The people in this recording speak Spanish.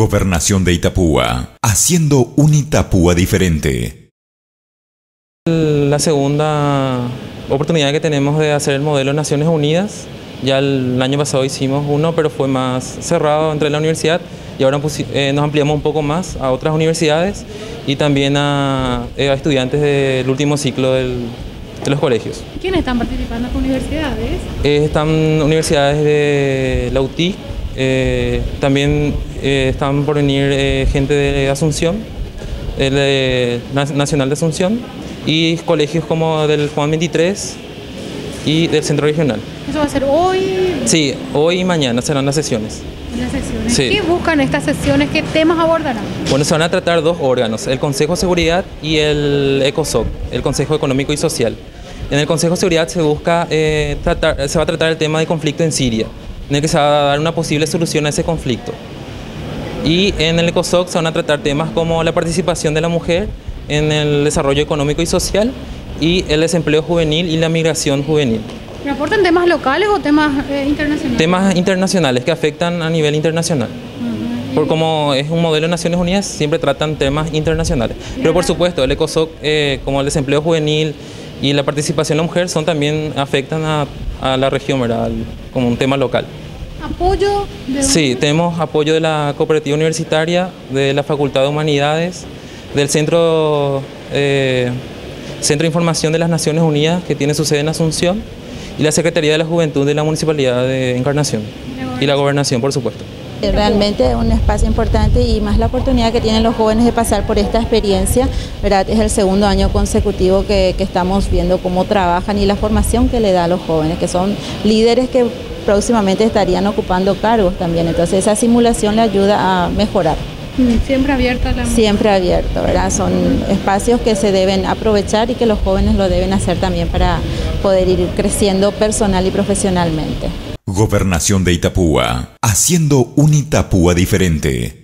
Gobernación de Itapúa, haciendo un Itapúa diferente. La segunda oportunidad que tenemos de hacer el modelo Naciones Unidas, ya el año pasado hicimos uno, pero fue más cerrado entre la universidad y ahora eh, nos ampliamos un poco más a otras universidades y también a, eh, estudiantes del último ciclo de los colegios. ¿Quiénes están participando con universidades? Eh, están universidades de la UTI, también están por venir gente de Asunción, el Nacional de Asunción y colegios como del Juan 23 y del Centro Regional. ¿Eso va a ser hoy? Sí, hoy y mañana serán las sesiones. Las sesiones. ¿Qué buscan estas sesiones? ¿Qué temas abordarán? Bueno, se van a tratar dos órganos, el Consejo de Seguridad y el ECOSOC, el Consejo Económico y Social. En el Consejo de Seguridad se busca eh, tratar, se va a tratar el tema de conflicto en Siria, en el que se va a dar una posible solución a ese conflicto. Y en el ECOSOC se van a tratar temas como la participación de la mujer en el desarrollo económico y social y el desempleo juvenil y la migración juvenil. ¿Reportan temas locales o temas eh, internacionales? Temas internacionales que afectan a nivel internacional. Por como es un modelo de Naciones Unidas, siempre tratan temas internacionales. Pero por supuesto, el ECOSOC, eh, como el desempleo juvenil y la participación de la mujer, son también afectan a, la región, ¿verdad? como un tema local. ¿Apoyo? De sí, tenemos apoyo de la cooperativa universitaria, de la Facultad de Humanidades, del Centro, eh, Centro de Información de las Naciones Unidas, que tiene su sede en Asunción, y la Secretaría de la Juventud de la Municipalidad de Encarnación, y la Gobernación, por supuesto. Realmente es un espacio importante y más la oportunidad que tienen los jóvenes de pasar por esta experiencia, ¿verdad? Es el segundo año consecutivo que, que estamos viendo cómo trabajan y la formación que le da a los jóvenes, que son líderes que próximamente estarían ocupando cargos también. Entonces esa simulación le ayuda a mejorar. Siempre abierta la... Siempre abierto, ¿verdad? Son espacios que se deben aprovechar y que los jóvenes lo deben hacer también para poder ir creciendo personal y profesionalmente. Gobernación de Itapúa, haciendo un Itapúa diferente.